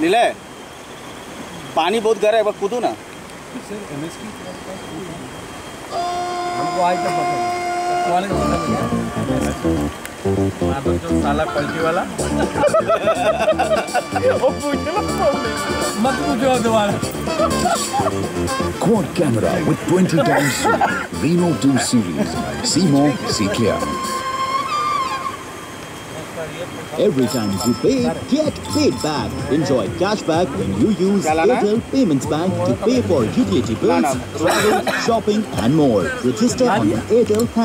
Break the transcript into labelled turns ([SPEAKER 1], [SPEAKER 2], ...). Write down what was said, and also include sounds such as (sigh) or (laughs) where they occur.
[SPEAKER 1] नीले पानी बहुत गहरा है बार कूदो ना।
[SPEAKER 2] हमको आज तक पता नहीं। माधव जो साला पलटी वाला। (laughs) मत पूछो दोबारा।
[SPEAKER 3] Quad camera with 20 times zoom. Reno 2 series. See more, see clear.
[SPEAKER 4] Every time you pay, get paid back. Enjoy cashback when you use Airtel Payments Bank to pay for utility bills, travel, shopping and more. Register on Airtel Bank.